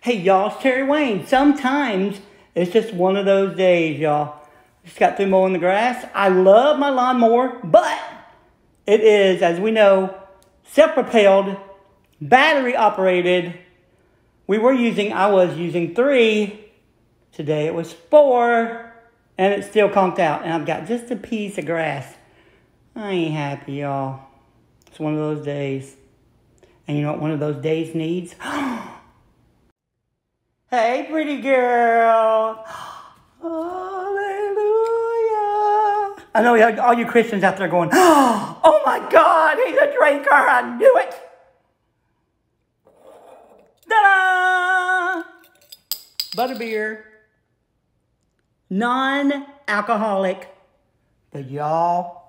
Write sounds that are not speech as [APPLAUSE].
Hey, y'all, it's Tery Wayne. Sometimes it's just one of those days, y'all. Just got through mowing the grass. I love my lawnmower, but it is, as we know, self-propelled, battery operated. We were using, I was using three. Today it was four, and it's still conked out. And I've got just a piece of grass. I ain't happy, y'all. It's one of those days. And you know what one of those days needs? [GASPS] Oh, hey, pretty girl. Hallelujah. I know all you Christians out there going, [GASPS] oh my God, he's a drinker. I knew it. Ta-da! Butterbeer. Non-alcoholic. But y'all,